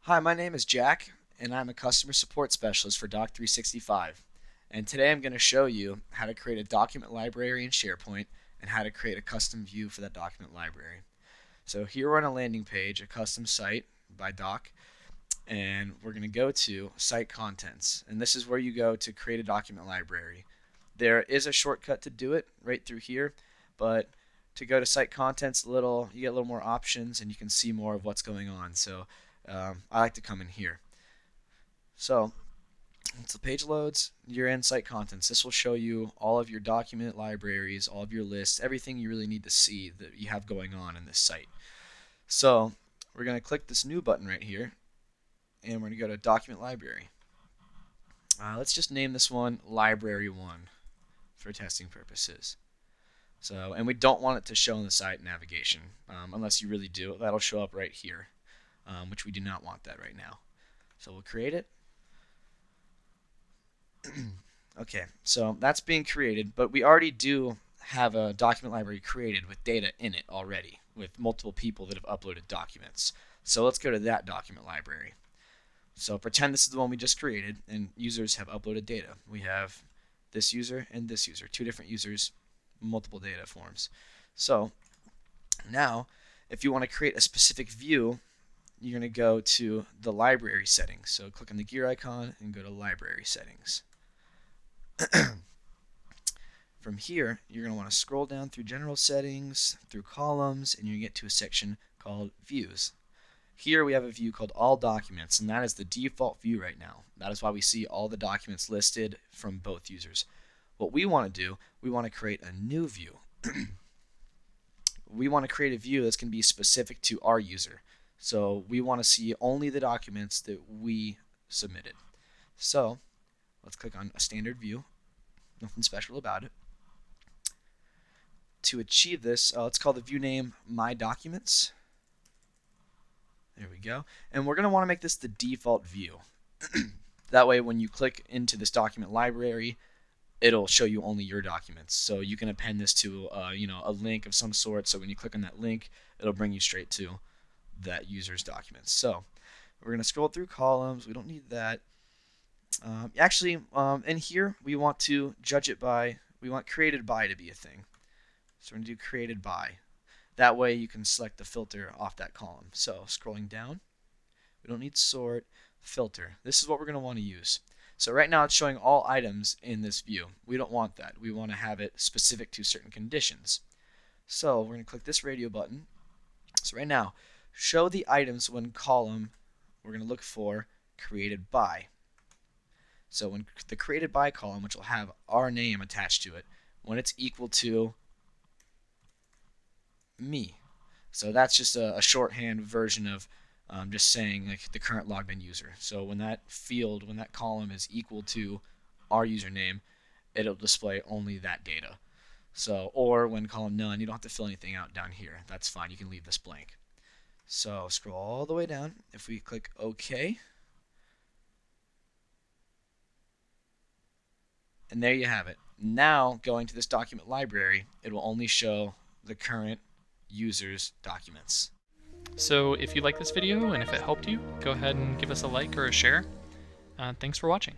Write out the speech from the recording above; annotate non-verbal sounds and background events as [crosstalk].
Hi, my name is Jack, and I'm a customer support specialist for Dock365. And today I'm going to show you how to create a document library in SharePoint and how to create a custom view for that document library. So here we're on a landing page, a custom site by Dock, and we're going to go to Site Contents. And this is where you go to create a document library. There is a shortcut to do it right through here, but to go to Site Contents, a little you get a little more options and you can see more of what's going on. So um, I like to come in here. So once the page loads, you're in site contents. This will show you all of your document libraries, all of your lists, everything you really need to see that you have going on in this site. So we're going to click this new button right here, and we're going to go to document library. Uh, let's just name this one library 1 for testing purposes. So, and we don't want it to show in the site navigation, um, unless you really do. That'll show up right here um, which we do not want that right now. So we'll create it. [clears throat] okay, so that's being created, but we already do have a document library created with data in it already, with multiple people that have uploaded documents. So let's go to that document library. So pretend this is the one we just created, and users have uploaded data. We have this user and this user, two different users, multiple data forms. So now, if you want to create a specific view you're going to go to the library settings. So click on the gear icon and go to library settings. [clears throat] From here, you're going to want to scroll down through general settings, through columns, and you get to a section called views. Here we have a view called all documents, and that is the default view right now. That is why we see all the documents listed from both users. What we want to do, we want to create a new view. [clears throat] we want to create a view that's going to be specific to our user. So we want to see only the documents that we submitted. So let's click on a standard view. Nothing special about it. To achieve this, uh, let's call the view name My Documents. There we go. And we're going to want to make this the default view. [clears throat] that way when you click into this document library, it'll show you only your documents. So you can append this to uh, you know a link of some sort. So when you click on that link, it'll bring you straight to that user's documents. So we're going to scroll through columns. We don't need that. Um, actually, um, in here, we want to judge it by, we want created by to be a thing. So we're to do created by. That way you can select the filter off that column. So scrolling down, we don't need sort, filter. This is what we're going to want to use. So right now it's showing all items in this view. We don't want that. We want to have it specific to certain conditions. So we're going to click this radio button. So right now, show the items when column we're going to look for created by. So when the created by column, which will have our name attached to it, when it's equal to me. So that's just a, a shorthand version of um, just saying like the current logged in user. So when that field, when that column is equal to our username, it'll display only that data. So, or when column none, you don't have to fill anything out down here. That's fine. You can leave this blank. So scroll all the way down. If we click OK, and there you have it. Now, going to this document library, it will only show the current user's documents. So if you like this video and if it helped you, go ahead and give us a like or a share. Uh, thanks for watching.